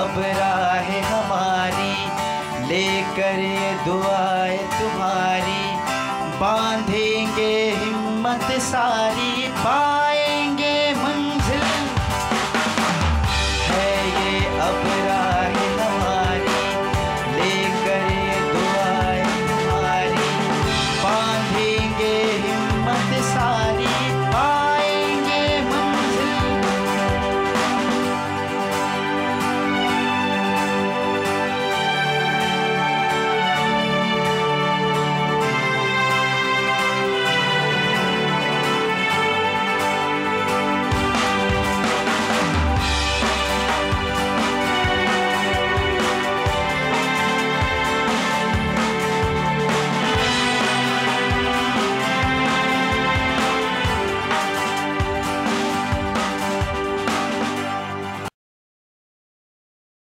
अब राह हमारी लेकर ये दुआएँ तुम्हारी। बांधेंगे हिम्मत सारी बा